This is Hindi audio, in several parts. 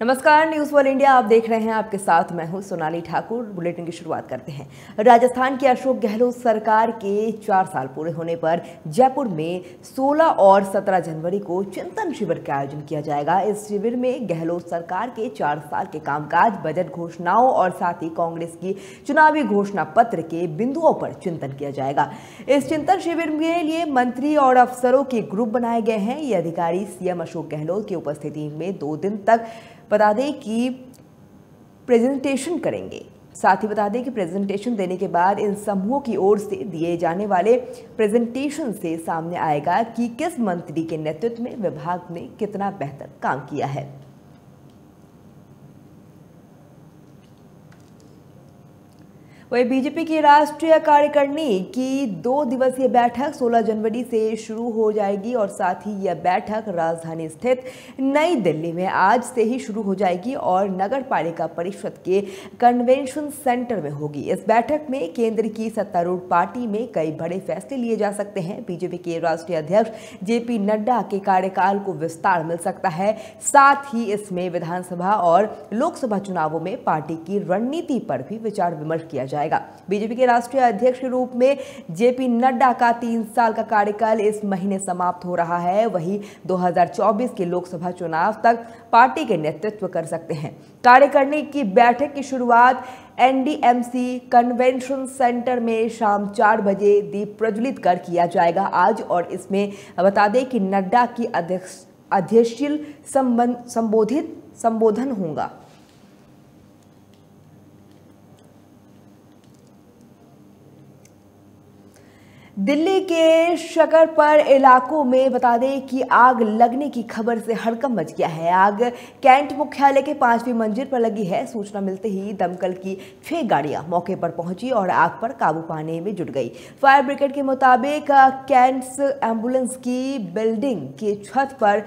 नमस्कार न्यूज़ वन इंडिया आप देख रहे हैं आपके साथ मैं हूँ सोनाली ठाकुर। बुलेटिन की शुरुआत करते हैं। राजस्थान की अशोक गहलोत सरकार के चार साल पूरे होने पर जयपुर में 16 और 17 जनवरी को चिंतन शिविर का आयोजन किया जाएगा। इस शिविर में गहलोत सरकार के चार साल के कामकाज, बजट घोषणाओं और साथ ही कांग्रेस की चुनावी घोषणा पत्र के बिंदुओं पर चिंतन किया जाएगा। इस चिंतन शिविर के लिए मंत्री और अफसरों के ग्रुप बनाए गए हैं। ये अधिकारी सीएम अशोक गहलोत की उपस्थिति में दो दिन तक बता दें कि प्रेजेंटेशन करेंगे। साथ ही बता दें कि प्रेजेंटेशन देने के बाद इन समूहों की ओर से दिए जाने वाले प्रेजेंटेशन से सामने आएगा कि किस मंत्री के नेतृत्व में विभाग ने कितना बेहतर काम किया है। वही बीजेपी की राष्ट्रीय कार्यकारिणी की दो दिवसीय बैठक 16 जनवरी से शुरू हो जाएगी और साथ ही यह बैठक राजधानी स्थित नई दिल्ली में आज से ही शुरू हो जाएगी और नगर पालिका परिषद के कन्वेंशन सेंटर में होगी। इस बैठक में केंद्र की सत्तारूढ़ पार्टी में कई बड़े फैसले लिए जा सकते हैं। बीजेपी के राष्ट्रीय अध्यक्ष जेपी नड्डा के कार्यकाल को विस्तार मिल सकता है। साथ ही इसमें विधानसभा और लोकसभा चुनावों में पार्टी की रणनीति पर भी विचार विमर्श किया जाए जाएगा। बीजेपी के राष्ट्रीय अध्यक्ष के रूप में जेपी नड्डा का तीन साल का कार्यकाल इस महीने समाप्त हो रहा है। वही 2024 के लोकसभा चुनाव तक पार्टी के नेतृत्व कर सकते हैं। कार्यकारिणी की बैठक की शुरुआत एनडीएमसी कन्वेंशन सेंटर में शाम चार बजे दीप प्रज्वलित कर किया जाएगा आज। और इसमें बता दें कि नड्डा की अध्यक्ष अध्यक्षीय संबोधित संबोधन होगा। दिल्ली के शकरपर इलाकों में बता दें कि आग लगने की खबर से हड़कम मच गया है। आग कैंट मुख्यालय के पांचवी मंजिल पर लगी है। सूचना मिलते ही दमकल की छह गाड़ियाँ मौके पर पहुँची और आग पर काबू पाने में जुट गई। फायर ब्रिगेड के मुताबिक कैंट्स एंबुलेंस की बिल्डिंग की छत पर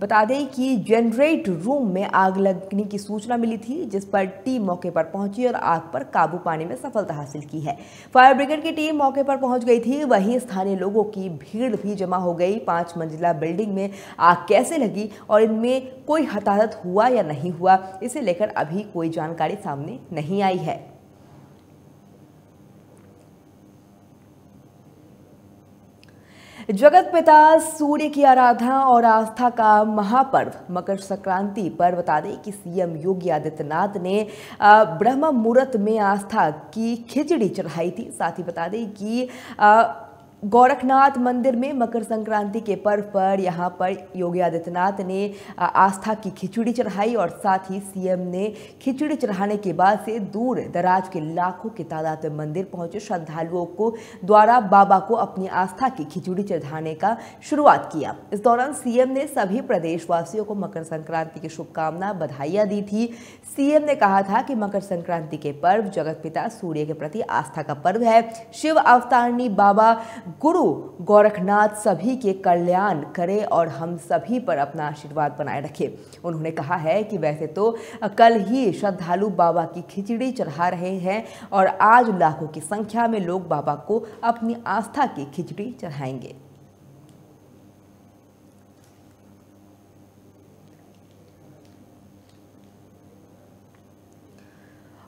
बता दें कि जनरेट रूम में आग लगने की सूचना मिली थी, जिस पर टीम मौके पर पहुँची और आग पर काबू पाने में सफलता हासिल की है। फायर ब्रिगेड की टीम मौके पर पहुँच गई थी वहीं स्थानीय लोगों की भीड़ भी जमा हो गई। पाँच मंजिला बिल्डिंग में आग कैसे लगी और इनमें कोई हताहत हुआ या नहीं हुआ, इसे लेकर अभी कोई जानकारी सामने नहीं आई है। जगत पिता सूर्य की आराधना और आस्था का महापर्व मकर संक्रांति पर बता दें कि सीएम योगी आदित्यनाथ ने ब्रह्म मुहूर्त में आस्था की खिचड़ी चढ़ाई थी। साथ ही बता दें कि गोरखनाथ मंदिर में मकर संक्रांति के पर्व पर यहाँ पर योगी आदित्यनाथ ने आस्था की खिचड़ी चढ़ाई और साथ ही सीएम ने खिचड़ी चढ़ाने के बाद से दूर दराज के लाखों की तादाद में मंदिर पहुँचे। श्रद्धालुओं को द्वारा बाबा को अपनी आस्था की खिचड़ी चढ़ाने का शुरुआत किया। इस दौरान सीएम ने सभी प्रदेशवासियों को मकर संक्रांति की शुभकामना बधाइयाँ दी थी। सीएम ने कहा था कि मकर संक्रांति के पर्व जगत सूर्य के प्रति आस्था का पर्व है। शिव अवतारणी बाबा गुरु गोरखनाथ सभी के कल्याण करे और हम सभी पर अपना आशीर्वाद बनाए रखे। उन्होंने कहा है कि वैसे तो कल ही श्रद्धालु बाबा की खिचड़ी चढ़ा रहे हैं और आज लाखों की संख्या में लोग बाबा को अपनी आस्था की खिचड़ी चढ़ाएँगे।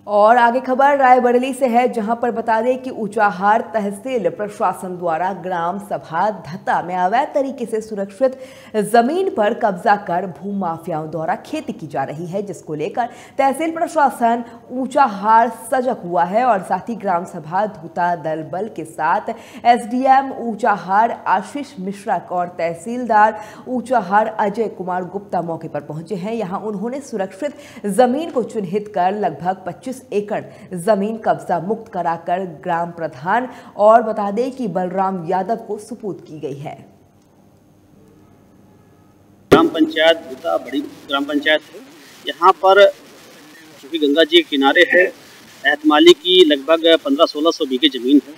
और आगे खबर, रायबरेली से है, जहाँ पर बता दें कि ऊंचाहार तहसील प्रशासन द्वारा ग्राम सभा धत्ता में अवैध तरीके से सुरक्षित ज़मीन पर कब्जा कर भू माफियाओं द्वारा खेती की जा रही है, जिसको लेकर तहसील प्रशासन ऊंचाहार सजग हुआ है और साथ ही ग्राम सभा धूता दल बल के साथ एसडीएम ऊंचाहार आशीष मिश्रा और तहसीलदार ऊंचाहार अजय कुमार गुप्ता मौके पर पहुँचे हैं। यहाँ उन्होंने सुरक्षित ज़मीन को चिन्हित कर लगभग पच्चीस 25 एकड़ ज़मीन कब्जा मुक्त कराकर ग्राम प्रधान और बता दें कि बलराम यादव को सुपूत की गई है। ग्राम पंचायत भूता बड़ी ग्राम पंचायत है। यहाँ पर चूँकि गंगा जी के किनारे है एहतमाली की लगभग 15-16 सौ बीघे ज़मीन है।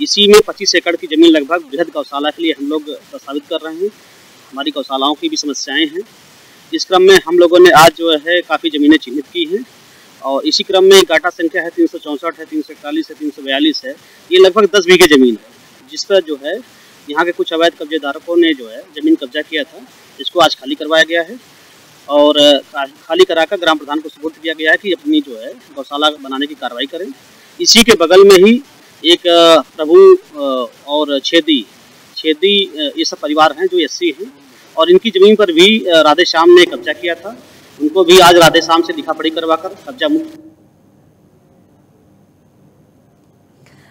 इसी में 25 एकड़ की ज़मीन लगभग बृहद गौशाला के लिए हम लोग प्रस्तावित कर रहे हैं। हमारी गौशालाओं की भी समस्याएँ हैं। इस क्रम में हम लोगों ने आज जो है काफ़ी ज़मीनें चिन्हित की हैं। और इसी क्रम में गाटा संख्या है तीन सौ चौंसठ है, तीन सौ इकतालीस है, तीन सौ बयालीस है। ये लगभग दस बीघे ज़मीन है, जिस पर जो है यहाँ के कुछ अवैध कब्जेदारों ने जो है ज़मीन कब्जा किया था, इसको आज खाली करवाया गया है। और खाली कराकर ग्राम प्रधान को सपोर्ट किया गया है कि अपनी जो है गौशाला बनाने की कार्रवाई करें। इसी के बगल में ही एक प्रभु और छेदी छेदी ये सब परिवार हैं जो एस हैं, और इनकी ज़मीन पर भी राधे श्याम ने कब्जा किया था। उनको भी आज राधे शाम से लिखा पढ़ी करवाकर कब्जा मुक्त।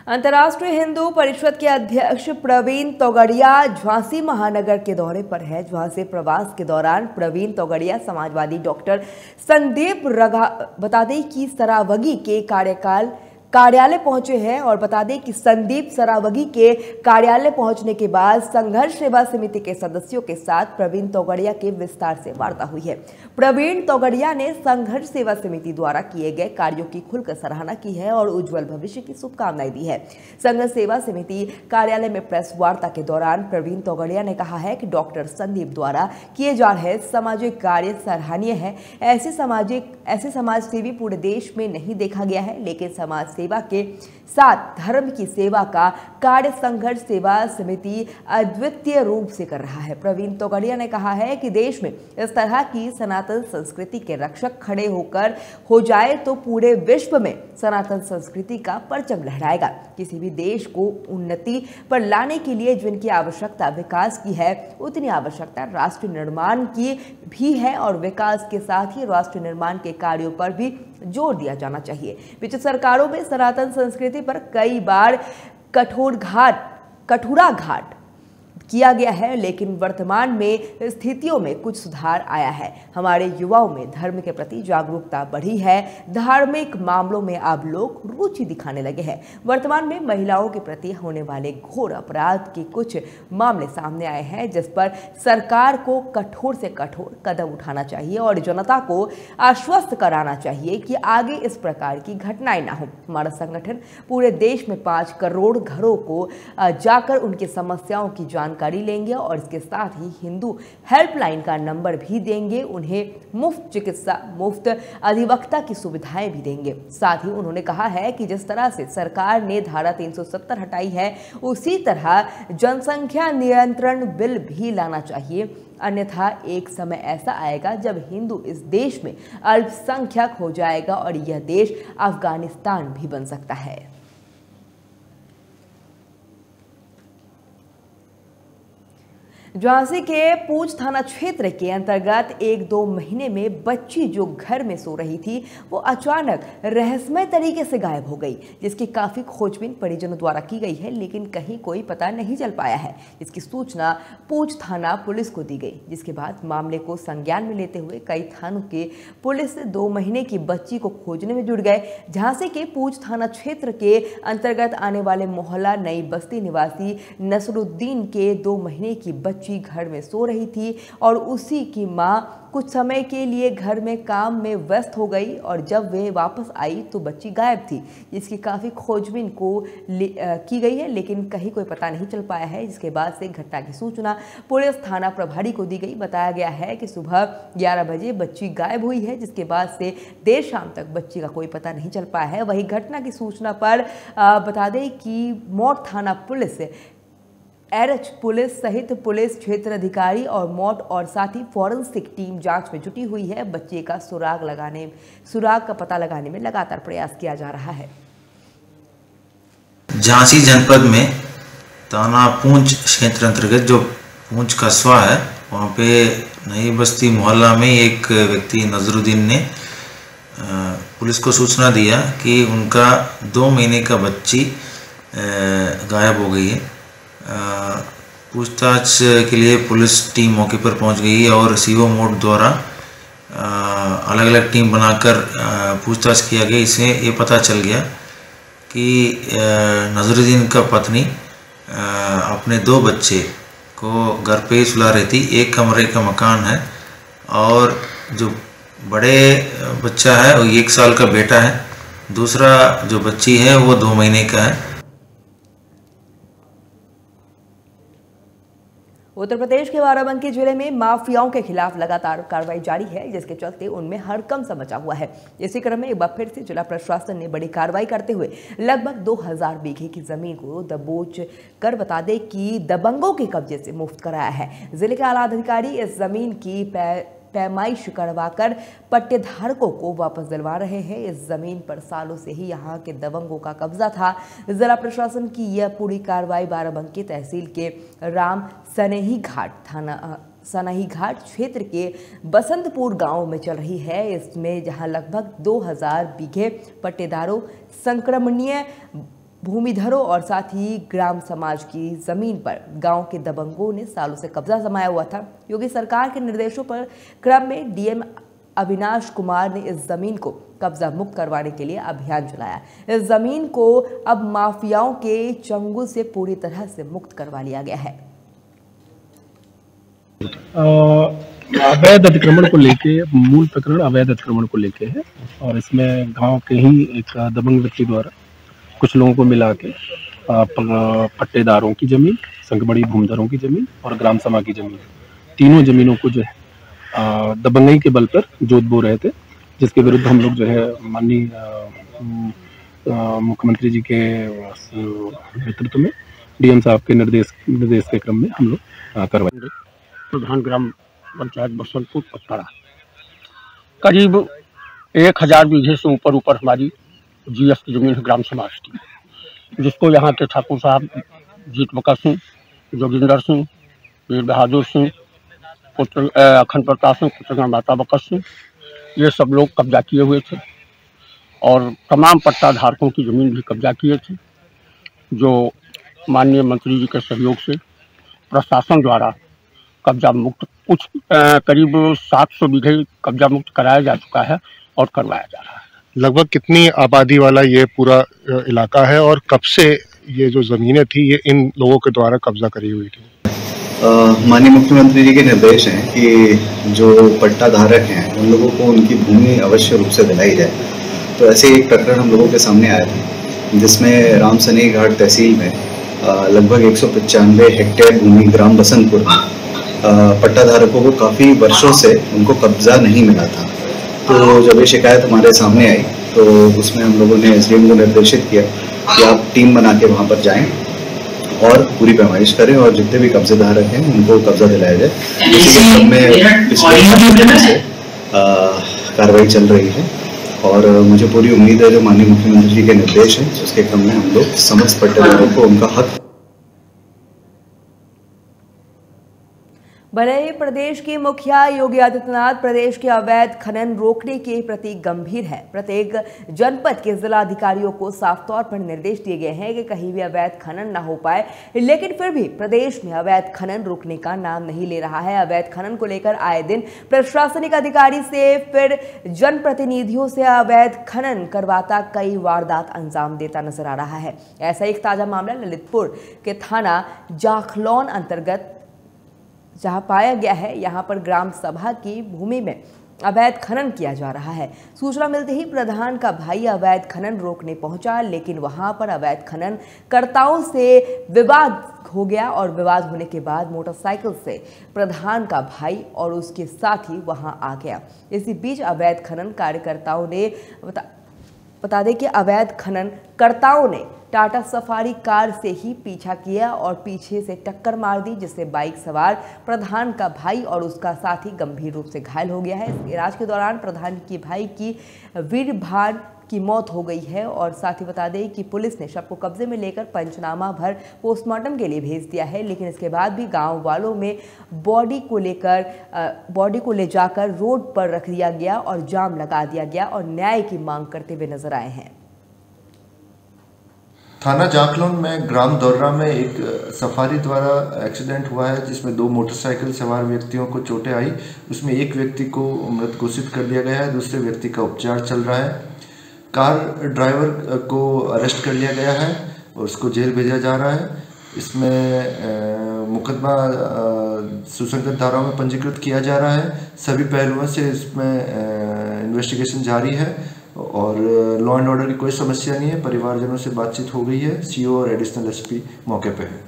अंतर्राष्ट्रीय हिंदू परिषद के अध्यक्ष प्रवीण तोगड़िया झांसी महानगर के दौरे पर है। जहाँ से प्रवास के दौरान प्रवीण तोगड़िया, समाजवादी डॉक्टर संदीप रघा बता दें कि सरावगी के कार्यकाल कार्यालय पहुँचे हैं और बता दें कि संदीप सरावगी के कार्यालय पहुँचने के बाद संघर्ष सेवा समिति के सदस्यों के साथ प्रवीण तोगड़िया के विस्तार से वार्ता हुई है। प्रवीण तोगड़िया ने संघर्ष सेवा समिति द्वारा किए गए कार्यों की खुलकर सराहना की है और उज्जवल भविष्य की शुभकामनाएँ दी है। संघर्ष सेवा समिति कार्यालय में प्रेस वार्ता के दौरान प्रवीण तोगड़िया ने कहा है कि डॉक्टर संदीप द्वारा किए जा रहे सामाजिक कार्य सराहनीय है। ऐसे सामाजिक, ऐसे समाज सेवी पूरे देश में नहीं देखा गया है, लेकिन समाज सेवा के साथ धर्म की सेवा का कार्य संघर्ष सेवा समिति अद्वितीय रूप से कर रहा है। प्रवीण तोगड़िया ने कहा है कि देश में इस तरह की सनातन संस्कृति के रक्षक खड़े होकर हो जाए तो पूरे विश्व में सनातन संस्कृति का परचम लहराएगा। किसी भी देश को उन्नति पर लाने के लिए जिनकी आवश्यकता विकास की है, उतनी आवश्यकता राष्ट्र निर्माण की भी है और विकास के साथ ही राष्ट्र निर्माण के कार्यों पर भी ज़ोर दिया जाना चाहिए। पिछले सरकारों में सनातन संस्कृति पर कई बार कठोर घाट, कठोरा घाट किया गया है, लेकिन वर्तमान में स्थितियों में कुछ सुधार आया है। हमारे युवाओं में धर्म के प्रति जागरूकता बढ़ी है। धार्मिक मामलों में अब लोग रुचि दिखाने लगे हैं। वर्तमान में महिलाओं के प्रति होने वाले घोर अपराध के कुछ मामले सामने आए हैं, जिस पर सरकार को कठोर से कठोर कदम उठाना चाहिए और जनता को आश्वस्त कराना चाहिए कि आगे इस प्रकार की घटनाएँ ना हो। हमारा संगठन पूरे देश में पाँच करोड़ घरों को जाकर उनकी समस्याओं की जानकारी जानकारी लेंगे और इसके साथ ही हिंदू हेल्पलाइन का नंबर भी देंगे, उन्हें मुफ़्त चिकित्सा, मुफ़्त अधिवक्ता की सुविधाएँ भी देंगे। साथ ही उन्होंने कहा है कि जिस तरह से सरकार ने धारा 370 हटाई है, उसी तरह जनसंख्या नियंत्रण बिल भी लाना चाहिए। अन्यथा एक समय ऐसा आएगा जब हिंदू इस देश में अल्पसंख्यक हो जाएगा और यह देश अफ़गानिस्तान भी बन सकता है। झांसी के पूछ थाना क्षेत्र के अंतर्गत एक दो महीने में बच्ची जो घर में सो रही थी, वो अचानक रहस्यमय तरीके से गायब हो गई, जिसकी काफ़ी खोजबीन परिजनों द्वारा की गई है, लेकिन कहीं कोई पता नहीं चल पाया है। इसकी सूचना पूछ थाना पुलिस को दी गई, जिसके बाद मामले को संज्ञान में लेते हुए कई थानों के पुलिस दो महीने की बच्ची को खोजने में जुट गए। झांसी के पूछ थाना क्षेत्र के अंतर्गत आने वाले मोहल्ला नई बस्ती निवासी नसरुद्दीन के दो महीने की बच्ची बच्ची घर में सो रही थी और उसी की माँ कुछ समय के लिए घर में काम में व्यस्त हो गई और जब वे वापस आई तो बच्ची गायब थी जिसकी काफ़ी खोजबीन को आ, की गई है लेकिन कहीं कोई पता नहीं चल पाया है। जिसके बाद से घटना की सूचना पुलिस थाना प्रभारी को दी गई। बताया गया है कि सुबह ग्यारह बजे बच्ची गायब हुई है जिसके बाद से देर शाम तक बच्ची का कोई पता नहीं चल पाया है। वही घटना की सूचना पर आ, बता दें कि मौत थाना पुलिस एरएच पुलिस सहित पुलिस क्षेत्र अधिकारी और मौत और साथ ही फॉरेंसिक टीम जाँच में जुटी हुई है। बच्चे का सुराग लगाने, सुराग का पता लगाने में लगातार प्रयास किया जा रहा है। झांसी जनपद में ताना पूंछ क्षेत्र अंतर्गत जो पूंछ कस्बा है, वहाँ पे नई बस्ती मोहल्ला में एक व्यक्ति नजरुद्दीन ने पुलिस को सूचना दिया कि उनका दो महीने का बच्ची गायब हो गई है। पूछताछ के लिए पुलिस टीम मौके पर पहुँच गई और सीओ मोड द्वारा अलग अलग टीम बनाकर पूछताछ किया गया। इससे ये पता चल गया कि नजरुद्दीन का पत्नी अपने दो बच्चे को घर पे ही सुला रही थी। एक कमरे का मकान है और जो बड़े बच्चा है वो एक साल का बेटा है। दूसरा जो बच्ची है वो दो महीने का है। उत्तर प्रदेश के बाराबंकी ज़िले में माफियाओं के खिलाफ लगातार कार्रवाई जारी है, जिसके चलते उनमें हड़कम सा मचा हुआ है। इसी क्रम में एक बार फिर से जिला प्रशासन ने बड़ी कार्रवाई करते हुए लगभग 2000 बीघे की ज़मीन को दबोच कर बता दे कि दबंगों के कब्जे से मुफ़्त कराया है। ज़िले के आला अधिकारी इस ज़मीन की पैमाइश करवाकर पट्टेधारकों को वापस दिलवा रहे हैं। इस ज़मीन पर सालों से ही यहाँ के दबंगों का कब्जा था। जिला प्रशासन की यह पूरी कार्रवाई बाराबंकी तहसील के राम सनेही घाट थाना सनाही घाट क्षेत्र के बसंतपुर गाँव में चल रही है। इसमें जहाँ लगभग 2000 बीघे पट्टेदारों, संक्रमणीय भूमिधरों और साथ ही ग्राम समाज की ज़मीन पर गाँव के दबंगों ने सालों से कब्जा जमाया हुआ था। योगी सरकार के निर्देशों पर क्रम में डीएम अविनाश कुमार ने इस ज़मीन को कब्जा मुक्त करवाने के लिए अभियान चलाया। इस ज़मीन को अब माफियाओं के चंगुल से पूरी तरह से मुक्त करवा लिया गया है। अवैध अतिक्रमण को लेके, मूल प्रकरण अवैध अतिक्रमण को लेके है और इसमें गाँव के ही एक दबंग व्यक्ति द्वारा कुछ लोगों को मिला के पट्टेदारों की ज़मीन संगबड़ी भूमधरों की ज़मीन और ग्राम सभा की ज़मीन। तीनों जमीनों को जो है दबंगई के बल पर जोत बो रहे थे, जिसके विरुद्ध हम लोग जो है माननीय मुख्यमंत्री जी के नेतृत्व में, डीएम साहब के निर्देश निर्देश के क्रम में हम लोग करवाएँगे प्रधान ग्राम पंचायत बसंतपुर, पत्थरा। करीब एक हज़ार बीघे से ऊपर ऊपर हमारी जीएस की ज़मीन है ग्राम समाज की जिसको यहाँ के ठाकुर साहब जीत बकर सिंह जोगिंदर सिंह वीर बहादुर सिंह पुत्र अखंड प्रताप सिंह पुत्र माता बकर सिंह ये सब लोग कब्जा किए हुए थे और तमाम पट्टाधारकों की ज़मीन भी कब्जा किए थे जो माननीय मंत्री जी के सहयोग से प्रशासन द्वारा कब्जा मुक्त कुछ करीब सात सौ बीघे कब्जा मुक्त कराया जा चुका है और करवाया जा रहा है लगभग कितनी आबादी वाला ये पूरा इलाका है और कब से ये जो ज़मीनें थी, ये इन लोगों के द्वारा कब्जा करी हुई थी? माननीय मुख्यमंत्री जी के निर्देश हैं कि जो पट्टा धारक हैं, उन लोगों को उनकी भूमि अवश्य रूप से दिलाई जाए। तो ऐसे एक प्रकरण हम लोगों के सामने आया था, जिसमें रामसनी घाट तहसील में लगभग एक हेक्टेयर भूमि ग्राम बसंतपुर में पट्टा धारकों को काफ़ी वर्षों से उनको कब्जा नहीं मिला था। तो जब ये शिकायत हमारे सामने आई तो उसमें हम लोगों ने एसडीएम को निर्देशित किया कि आप टीम बना के वहाँ पर जाएँ और पूरी पैमाइश करें और जितने भी कब्जे धारक हैं उनको कब्जा दिलाया जाए। इसी के क्रम में पिछले से कार्रवाई चल रही है और मुझे पूरी उम्मीद है जो माननीय मुख्यमंत्री जी के निर्देश हैं उसके क्रम में हम लोग समस्त पट्टेदारों को उनका हक भले ही प्रदेश के मुखिया योगी आदित्यनाथ प्रदेश के अवैध खनन रोकने के प्रति गंभीर है। प्रत्येक जनपद के जिला अधिकारियों को साफ़ तौर पर निर्देश दिए गए हैं कि कहीं भी अवैध खनन ना हो पाए, लेकिन फिर भी प्रदेश में अवैध खनन रोकने का नाम नहीं ले रहा है। अवैध खनन को लेकर आए दिन प्रशासनिक अधिकारी से, फिर जनप्रतिनिधियों से अवैध खनन करवाता कई वारदात अंजाम देता नज़र आ रहा है। ऐसा एक ताज़ा मामला ललितपुर के थाना जाखलौन अंतर्गत जहाँ पाया गया है, यहाँ पर ग्राम सभा की भूमि में अवैध खनन किया जा रहा है। सूचना मिलते ही प्रधान का भाई अवैध खनन रोकने पहुँचा, लेकिन वहाँ पर अवैध खनन कर्ताओं से विवाद हो गया और विवाद होने के बाद मोटरसाइकिल से प्रधान का भाई और उसके साथी वहाँ आ गया। इसी बीच अवैध खनन कार्यकर्ताओं ने बता, दें कि अवैध खनन कर्ताओं ने टाटा सफारी कार से ही पीछा किया और पीछे से टक्कर मार दी जिससे बाइक सवार प्रधान का भाई और उसका साथी गंभीर रूप से घायल हो गया है। इलाज के दौरान प्रधान के भाई की वीरभान की मौत हो गई है और साथ ही बता दें कि पुलिस ने शव को कब्जे में लेकर पंचनामा भर पोस्टमार्टम के लिए भेज दिया है, लेकिन इसके बाद भी गाँव वालों में बॉडी को लेकर बॉडी को ले जाकर रोड पर रख दिया गया और जाम लगा दिया गया और न्याय की मांग करते हुए नज़र आए हैं। थाना जाकलोन में ग्राम दौरा में एक सफारी द्वारा एक्सीडेंट हुआ है, जिसमें दो मोटरसाइकिल सवार व्यक्तियों को चोटें आई। उसमें एक व्यक्ति को मृत घोषित कर दिया गया है, दूसरे व्यक्ति का उपचार चल रहा है। कार ड्राइवर को अरेस्ट कर लिया गया है और उसको जेल भेजा जा रहा है। इसमें मुकदमा सुसंगत धाराओं में पंजीकृत किया जा रहा है। सभी पहलुओं से इसमें इन्वेस्टिगेशन जारी है और लॉ एंड ऑर्डर की कोई समस्या नहीं है। परिवारजनों से बातचीत हो गई है। सीओ और एडिशनल एसपी मौके पे है।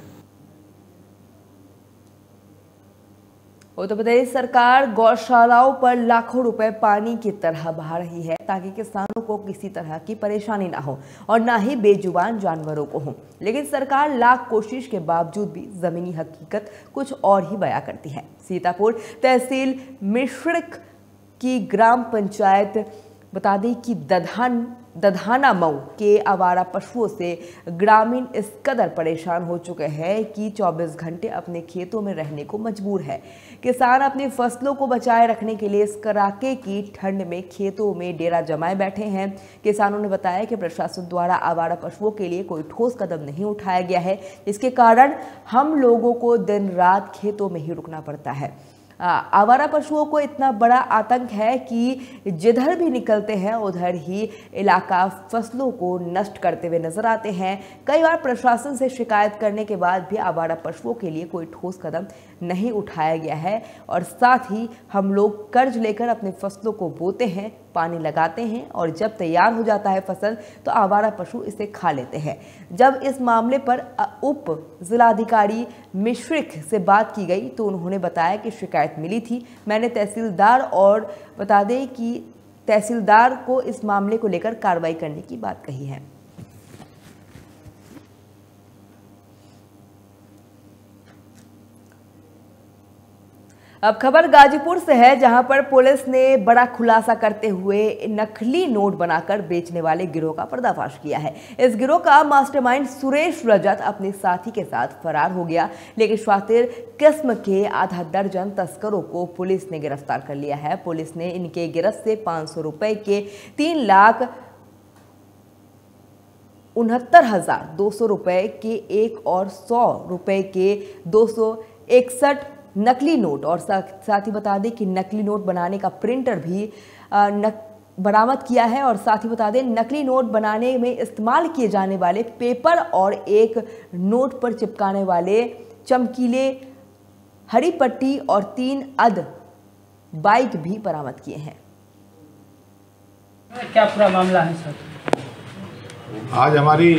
उत्तर प्रदेश सरकार गौशालाओं पर लाखों रुपए पानी की तरह बहा रही है ताकि किसानों को किसी तरह की परेशानी ना हो और ना ही बेजुबान जानवरों को हो। लेकिन सरकार लाख कोशिश के बावजूद भी जमीनी हकीकत कुछ और ही बयां करती है। सीतापुर तहसील मिश्रिक की ग्राम पंचायत बता दें कि दधान, दधाना मऊ के आवारा पशुओं से ग्रामीण इस कदर परेशान हो चुके हैं कि 24 घंटे अपने खेतों में रहने को मजबूर है। किसान अपनी फ़सलों को बचाए रखने के लिए इस कड़ाके की ठंड में खेतों में डेरा जमाए बैठे हैं। किसानों ने बताया कि प्रशासन द्वारा आवारा पशुओं के लिए कोई ठोस कदम नहीं उठाया गया है। इसके कारण हम लोगों को दिन रात खेतों में ही रुकना पड़ता है। आवारा पशुओं को इतना बड़ा आतंक है कि जिधर भी निकलते हैं, उधर ही इलाका फ़सलों को नष्ट करते हुए नज़र आते हैं। कई बार प्रशासन से शिकायत करने के बाद भी आवारा पशुओं के लिए कोई ठोस कदम नहीं उठाया गया है और साथ ही हम लोग कर्ज लेकर अपने फ़सलों को बोते हैं। पानी लगाते हैं और जब तैयार हो जाता है फ़सल तो आवारा पशु इसे खा लेते हैं। जब इस मामले पर उप जिलाधिकारी मिश्रिक से बात की गई तो उन्होंने बताया कि शिकायत मिली थी। मैंने तहसीलदार और बता दें कि तहसीलदार को इस मामले को लेकर कार्रवाई करने की बात कही है। अब खबर गाजीपुर से है, जहाँ पर पुलिस ने बड़ा खुलासा करते हुए नकली नोट बनाकर बेचने वाले गिरोह का पर्दाफाश किया है। इस गिरोह का मास्टरमाइंड सुरेश रजत अपने साथी के साथ फरार हो गया, लेकिन स्वातिर किस्म के आधा दर्जन तस्करों को पुलिस ने गिरफ़्तार कर लिया है। पुलिस ने इनके गिरफ्त से पाँच सौ के तीन लाख उनहत्तर हज़ार दो सौ रुपए के एक और सौ रुपए के दो सौ इकसठ नकली नोट और साथ ही बता दें कि नकली नोट बनाने का प्रिंटर भी नक बरामद किया है और साथ ही बता दें नकली नोट बनाने में इस्तेमाल किए जाने वाले पेपर और एक नोट पर चिपकाने वाले चमकीले हरी पट्टी और तीन अद बाइक भी बरामद किए हैं। क्या पूरा मामला है सर? आज हमारी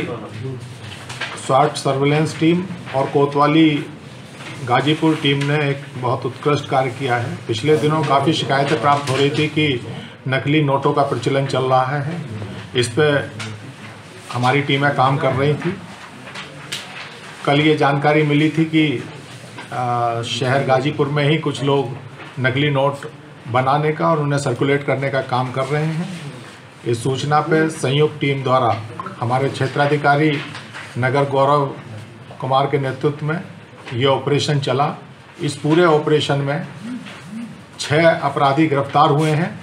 स्वाट सर्वेलेंस टीम और कोतवाली गाजीपुर टीम ने एक बहुत उत्कृष्ट कार्य किया है। पिछले दिनों काफ़ी शिकायतें प्राप्त हो रही थी कि नकली नोटों का प्रचलन चल रहा है। इस पर हमारी टीमें काम कर रही थी। कल ये जानकारी मिली थी कि शहर गाजीपुर में ही कुछ लोग नकली नोट बनाने का और उन्हें सर्कुलेट करने का काम कर रहे हैं। इस सूचना पर संयुक्त टीम द्वारा हमारे क्षेत्राधिकारी नगर गौरव कुमार के नेतृत्व में ये ऑपरेशन चला। इस पूरे ऑपरेशन में छः अपराधी गिरफ़्तार हुए हैं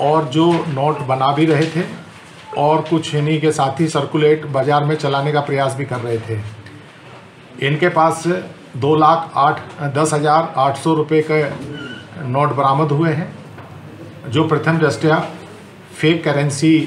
और जो नोट बना भी रहे थे और कुछ इन्हीं के साथ ही सर्कुलेट बाज़ार में चलाने का प्रयास भी कर रहे थे। इनके पास से दो लाख आठ, दस हज़ार आठ सौ रुपये के नोट बरामद हुए हैं, जो प्रथम दृष्टया फेक करेंसी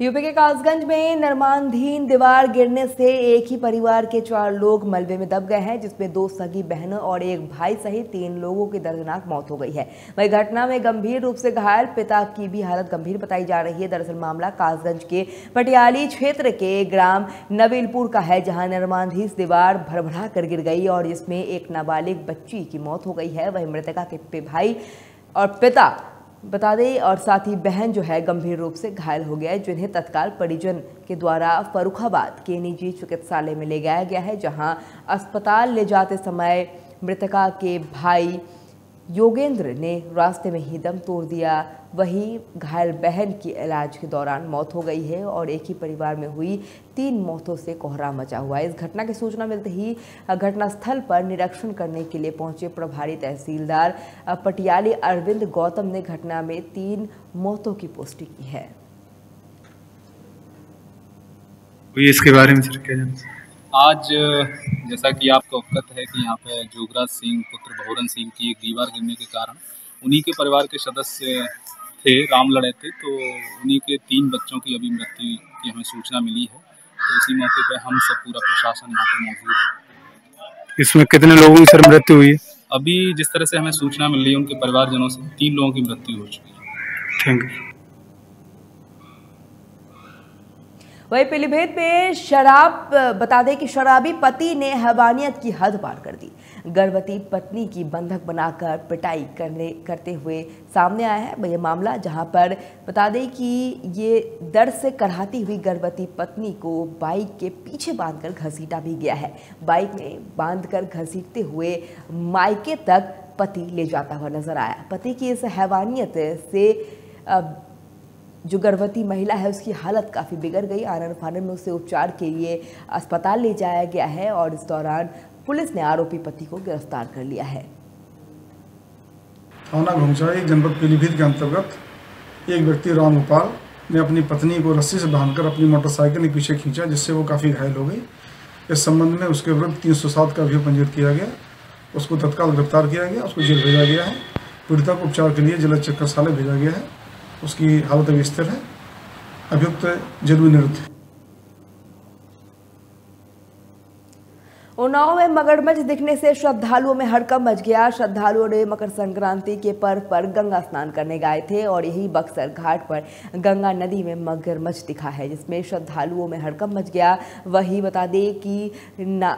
यूपी के कासगंज में निर्माणधीन दीवार गिरने से एक ही परिवार के चार लोग मलबे में दब गए हैं, जिसमें दो सगी बहनों और एक भाई सहित तीन लोगों की दर्दनाक मौत हो गई है। वही घटना में गंभीर रूप से घायल पिता की भी हालत गंभीर बताई जा रही है। दरअसल मामला कासगंज के पटियाली क्षेत्र के ग्राम नवीलपुर का है, जहाँ निर्माणधीन दीवार भरभरा कर गिर गई और इसमें एक नाबालिग बच्ची की मौत हो गई है। वही मृतका के भाई और पिता बता दें, और साथ ही बहन जो है गंभीर रूप से घायल हो गया है, जिन्हें तत्काल परिजन के द्वारा फरुखाबाद के निजी चिकित्सालय में ले जाया गया है, जहाँ अस्पताल ले जाते समय मृतका के भाई योगेंद्र ने रास्ते में ही दम तोड़ दिया। वहीं घायल बहन की इलाज के दौरान मौत हो गई है और एक ही परिवार में हुई तीन मौतों से कोहरा मचा हुआ है। इस घटना की सूचना मिलते ही घटनास्थल पर निरीक्षण करने के लिए पहुँचे प्रभारी तहसीलदार पटियाली अरविंद गौतम ने घटना में तीन मौतों की पुष्टि की है। इसके बारे में सर क्या जानते आज जैसा कि आपको अवगत है कि यहाँ पे जोगराज सिंह पुत्र भवरन सिंह की एक दीवार गिरने के कारण उन्हीं के परिवार के सदस्य थे राम लड़े थे तो उन्हीं के तीन बच्चों की अभी मृत्यु की हमें सूचना मिली है। तो इसी मौके पर हम सब पूरा प्रशासन यहाँ पे मौजूद है। इसमें कितने लोगों की सर मृत्यु हुई है? अभी जिस तरह से हमें सूचना मिल रही है उनके परिवारजनों से तीन लोगों की मृत्यु हो चुकी है। Thank you. वही पीलीभीत में शराब, बता दें कि शराबी पति ने हैवानियत की हद पार कर दी। गर्भवती पत्नी की बंधक बनाकर पिटाई करने, करते हुए सामने आया है। यह मामला जहाँ पर बता दें कि ये दर्द से कराहती हुई गर्भवती पत्नी को बाइक के पीछे बांधकर घसीटा भी गया है। बाइक में बांधकर घसीटते हुए मायके तक पति ले जाता हुआ नज़र आया। पति की इस हैवानियत से जो गर्भवती महिला है, उसकी हालत काफ़ी बिगड़ गई। आनंद फानन में उसे उपचार के लिए अस्पताल ले जाया गया है और इस दौरान पुलिस ने आरोपी पति को गिरफ़्तार कर लिया है। थाना घुमचाई जनपद पीलीभीत के अंतर्गत एक व्यक्ति, राम गोपाल, ने अपनी पत्नी को रस्सी से बांधकर अपनी मोटरसाइकिल के पीछे खींचा, जिससे वो काफ़ी घायल हो गई। इस संबंध में उसके विरुद्ध तीन सौ सात का अभियोग पंजीकृत किया गया। उसको तत्काल गिरफ़्तार किया गया, उसको जेल भेजा गया है। पीड़िता को उपचार के लिए जिला चिकित्सालय भेजा गया है। उसकी हालत अभी स्थिर है। अभियुक्त ज़रूरी निरुद्ध उन्नाव में मगरमच्छ दिखने से श्रद्धालुओं में हड़कम मच गया। श्रद्धालुओं ने मकर संक्रांति के पर्व पर गंगा स्नान करने गए थे और यही बक्सर घाट पर गंगा नदी में मगरमच्छ दिखा है, जिसमें श्रद्धालुओं में हड़कम मच गया। वही बता दें कि ना,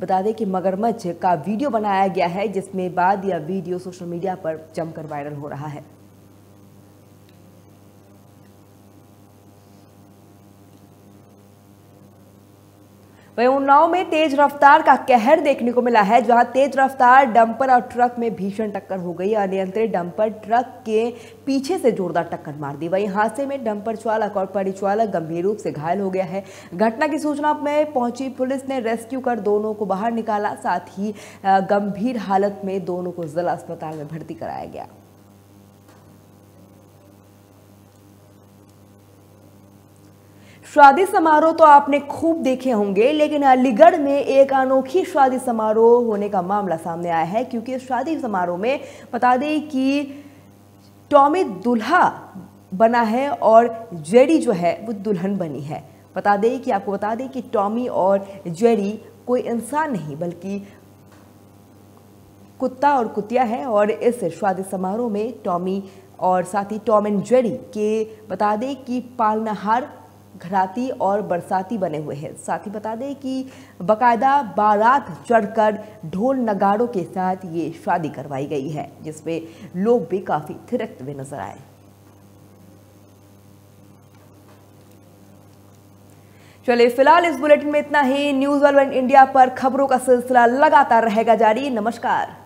बता दें कि मगरमच्छ का वीडियो बनाया गया है, जिसमें बाद यह वीडियो सोशल मीडिया पर जमकर वायरल हो रहा है। वहीं उन्नाव में तेज रफ्तार का कहर देखने को मिला है, जहाँ तेज रफ्तार डंपर और ट्रक में भीषण टक्कर हो गई। अनियंत्रित डंपर ट्रक के पीछे से जोरदार टक्कर मार दी। वहीं हादसे में डंपर चालक और परिचालक गंभीर रूप से घायल हो गया है। घटना की सूचना में पहुँची पुलिस ने रेस्क्यू कर दोनों को बाहर निकाला, साथ ही गंभीर हालत में दोनों को जिला अस्पताल में भर्ती कराया गया। शादी समारोह तो आपने खूब देखे होंगे, लेकिन अलीगढ़ में एक अनोखी शादी समारोह होने का मामला सामने आया है, क्योंकि शादी समारोह में बता दें कि टॉमी दुल्हा बना है और जेडी जो है वो दुल्हन बनी है। बता दें कि आपको बता दें कि टॉमी और जेडी कोई इंसान नहीं, बल्कि कुत्ता और कुतिया है, और इस शादी समारोह में टॉमी और साथ ही टॉम एंड जेडी के बता दें कि पालनहार घराती और बरसाती बने हुए हैं। साथ ही बता दें कि बकायदा बारात चढ़कर ढोल नगाड़ों के साथ ये शादी करवाई गई है, जिसमें लोग भी काफ़ी थिरकते हुए नज़र आए। चलिए, फ़िलहाल इस बुलेटिन में इतना ही। न्यूज़ वन इंडिया पर खबरों का सिलसिला लगातार रहेगा जारी। नमस्कार।